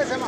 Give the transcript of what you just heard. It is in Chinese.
为什么？